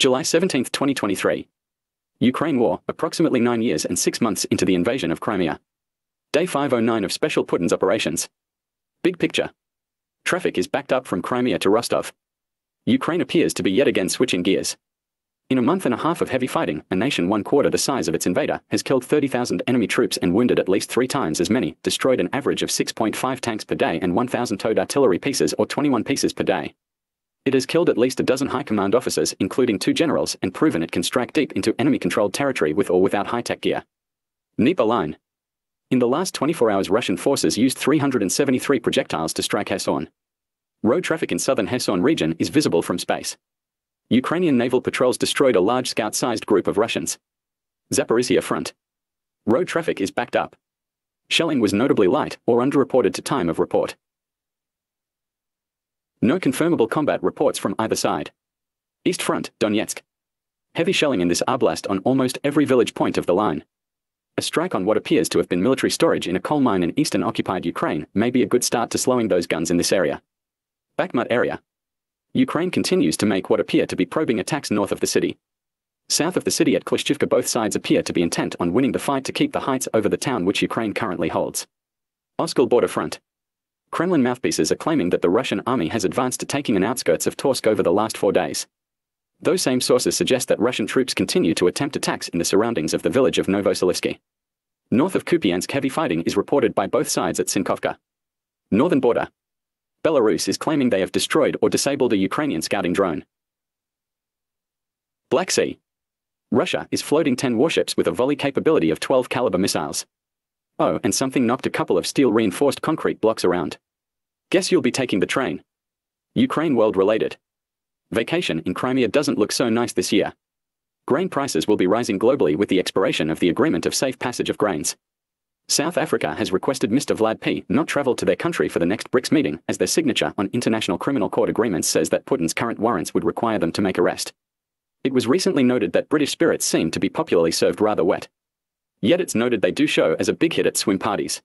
July 17, 2023. Ukraine War, approximately nine years and six months into the invasion of Crimea. Day 509 of Special Putin's operations. Big picture. Traffic is backed up from Crimea to Rostov. Ukraine appears to be yet again switching gears. In a month and a half of heavy fighting, a nation one quarter the size of its invader has killed 30,000 enemy troops and wounded at least three times as many, destroyed an average of 6.5 tanks per day and 1,000 towed artillery pieces or 21 pieces per day. It has killed at least a dozen high command officers, including two generals, and proven it can strike deep into enemy controlled territory with or without high tech gear. Dnieper Line. In the last 24 hours, Russian forces used 373 projectiles to strike Kherson. Road traffic in southern Kherson region is visible from space. Ukrainian naval patrols destroyed a large scout sized group of Russians. Zaporizhia front. Road traffic is backed up. Shelling was notably light or underreported to time of report. No confirmable combat reports from either side. East Front, Donetsk. Heavy shelling in this oblast on almost every village point of the line. A strike on what appears to have been military storage in a coal mine in eastern occupied Ukraine may be a good start to slowing those guns in this area. Bakhmut area. Ukraine continues to make what appear to be probing attacks north of the city. South of the city at Klishchivka both sides appear to be intent on winning the fight to keep the heights over the town which Ukraine currently holds. Oskil border front. Kremlin mouthpieces are claiming that the Russian army has advanced to taking an outskirts of Torske over the last four days. Those same sources suggest that Russian troops continue to attempt attacks in the surroundings of the village of Novosibirsk. North of Kupiansk heavy fighting is reported by both sides at Sinkovka. Northern border. Belarus is claiming they have destroyed or disabled a Ukrainian scouting drone. Black Sea. Russia is floating 10 warships with a volley capability of 12 Kalibr missiles. Oh, and something knocked a couple of steel reinforced concrete blocks around. Guess you'll be taking the train. Ukraine world related. Vacation in Crimea doesn't look so nice this year. Grain prices will be rising globally with the expiration of the agreement of safe passage of grains. South Africa has requested Mr. Vlad P. not travel to their country for the next BRICS meeting, as their signature on International Criminal Court agreements says that Putin's current warrants would require them to make arrest. It was recently noted that British spirits seem to be popularly served rather wet. Yet it's noted they do show as a big hit at swim parties.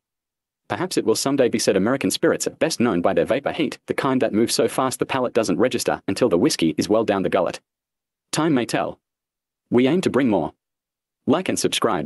Perhaps it will someday be said American spirits are best known by their vapor heat, the kind that moves so fast the palate doesn't register until the whiskey is well down the gullet. Time may tell. We aim to bring more. Like and subscribe.